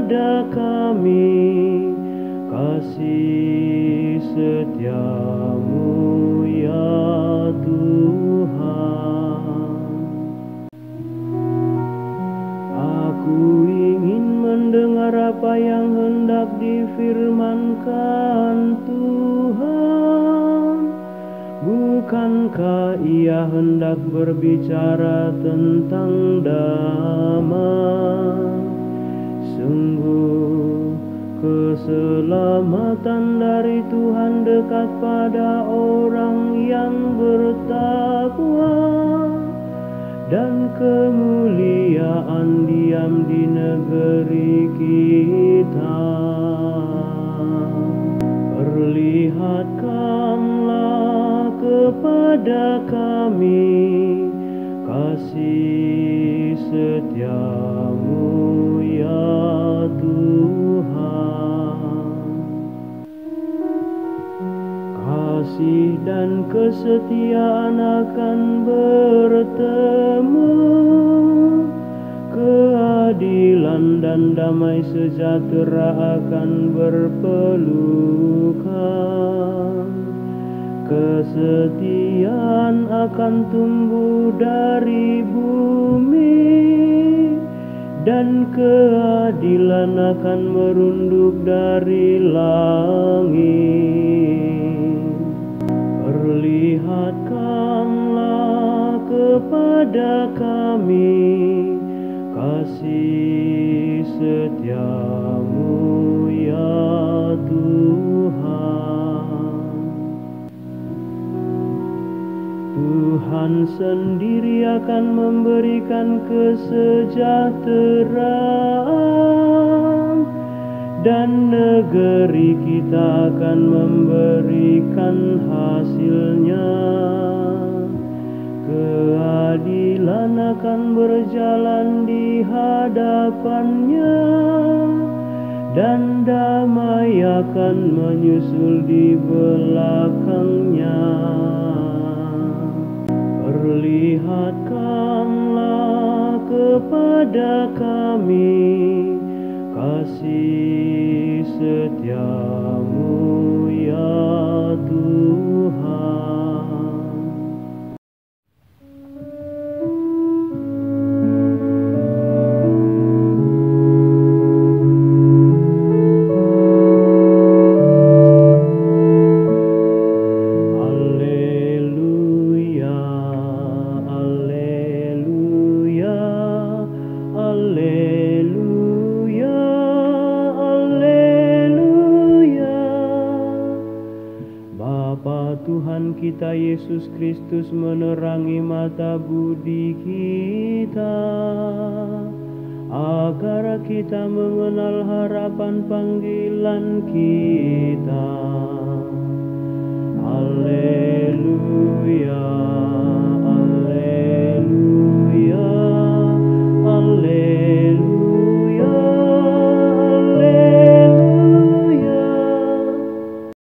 Kepada kami kasih setiamu ya Tuhan. Aku ingin mendengar apa yang hendak difirmankan Tuhan. Bukankah ia hendak berbicara tentang damai? Sungguh keselamatan dari Tuhan dekat pada orang yang bertakwa dan kemuliaan diam di negeri kita. Perlihatkanlah kepada kami kesetiaan akan bertemu. Keadilan dan damai sejahtera akan berpelukan. Kesetiaan akan tumbuh dari bumi. Dan keadilan akan merunduk dari langit. Perlihatkanlah kepada kami kasih setiamu ya Tuhan. Tuhan sendiri akan memberikan kesejahteraan dan negeri kita akan memberikan hasilnya. Keadilan akan berjalan di hadapannya dan damai akan menyusul di belakangnya. Perlihatkanlah kepada kami kasih setiamu Bapa Tuhan kita Yesus Kristus menerangi mata budi kita? Agar kita mengenal harapan panggilan kita